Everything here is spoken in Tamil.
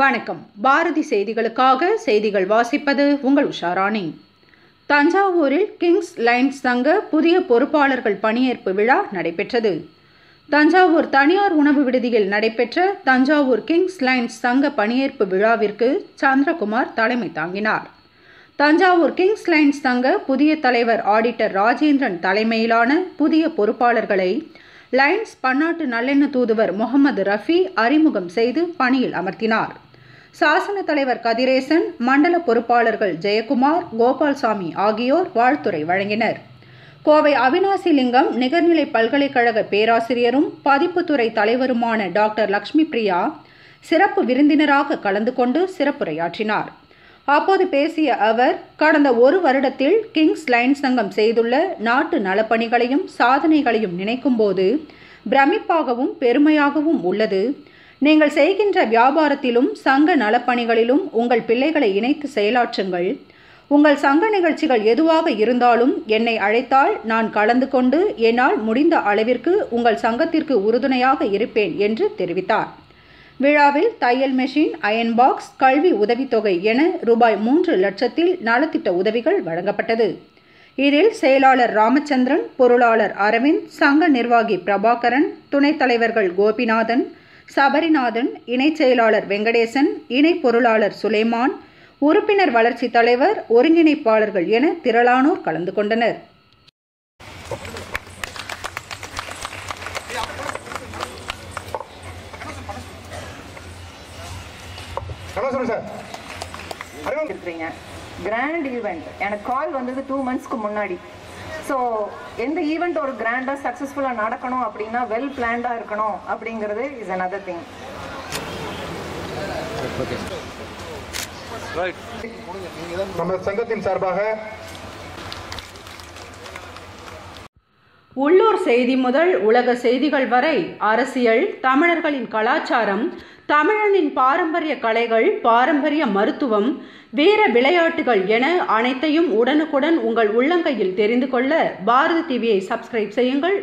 வணக்கம். பாரதி செய்திகளுக்காக செய்திகள் வாசிப்பது உங்கள் உஷாராணி. தஞ்சாவூரில் கிங்ஸ் லைன்ஸ் சங்க புதிய பொறுப்பாளர்கள் பணியேற்பு விழா நடைபெற்றது. தஞ்சாவூர் தனியார் உணவு விடுதியில் நடைபெற்ற தஞ்சாவூர் கிங்ஸ் லைன்ஸ் சங்க பணியேற்பு விழாவிற்கு சந்திரகுமார் தலைமை தாங்கினார். தஞ்சாவூர் கிங்ஸ் லைன்ஸ் சங்க புதிய தலைவர் ஆடிட்டர் ராஜேந்திரன் தலைமையிலான புதிய பொறுப்பாளர்களை லைன்ஸ் பன்னாட்டு நல்லெண்ண தூதுவர் முகமது ரஃபி அறிமுகம் செய்து பணியில் அமர்த்தினார். சாசன தலைவர் கதிரேசன் மண்டல பொறுப்பாளர்கள் ஜெயக்குமார் கோபால்சாமி ஆகியோர் வாழ்த்துரை வழங்கினர். கோவை அவினாசி லிங்கம் நிகர்நிலை பல்கலைக்கழக பேராசிரியரும் பதிப்புத்துறை தலைவருமான டாக்டர் லக்ஷ்மி பிரியா சிறப்பு விருந்தினராக கலந்து கொண்டு சிறப்புரையாற்றினார். அப்போது பேசிய அவர் கடந்த ஒரு வருடத்தில் கிங்ஸ் லைன் சங்கம் செய்துள்ள நாட்டு நலப்பணிகளையும் சாதனைகளையும் நினைக்கும்போது பிரமிப்பாகவும் பெருமையாகவும் உள்ளது. நீங்கள் செய்கின்ற வியாபாரத்திலும் சங்க நலப்பணிகளிலும் உங்கள் பிள்ளைகளை இணைத்து செயலாற்றுங்கள். உங்கள் சங்க நிகழ்ச்சிகள் எதுவாக இருந்தாலும் என்னை அழைத்தால் நான் கலந்து கொண்டு என்னால் முடிந்த அளவிற்கு உங்கள் சங்கத்திற்கு உறுதுணையாக இருப்பேன் என்று தெரிவித்தார். விழாவில் தையல் மெஷின் அயன் பாக்ஸ் கல்வி உதவித்தொகை என ரூபாய் மூன்று லட்சத்தில் நலத்திட்ட உதவிகள் வழங்கப்பட்டது. இதில் செயலாளர் ராமச்சந்திரன் பொருளாளர் அரவிந்த் சங்க நிர்வாகி பிரபாகரன் துணைத் தலைவர்கள் கோபிநாதன் சபரிநாதன் இணைச் செயலாளர் வெங்கடேசன் இணை பொருளாளர் சுலைமான் உறுப்பினர் வளர்ச்சி தலைவர் ஒருங்கிணைப்பாளர்கள் என திரளானோர் கலந்து கொண்டனர். கிராண்ட் ஈவெண்ட் எனக்கு கால் வந்தது டூ மந்த்ஸ்க்கு முன்னாடி. ஸோ எந்த ஈவெண்ட் ஒரு கிராண்டாக சக்ஸஸ்ஃபுல்லாக நடக்கணும் அப்படின்னா வெல் பிளான்டாக இருக்கணும் அப்படிங்கிறது இஸ் another திங் நம்ம சங்கத்தின் சார்பாக உள்ளூர் செய்தி முதல் உலக செய்திகள் வரை அரசியல் தமிழர்களின் கலாச்சாரம் தமிழனின் பாரம்பரிய கலைகள் பாரம்பரிய மருத்துவம் வீர விளையாட்டுகள் என அனைத்தையும் உடனுக்குடன் உங்கள் உள்ளங்கையில் தெரிந்து கொள்ள பாரதி டிவியை சப்ஸ்கிரைப் செய்யுங்கள்.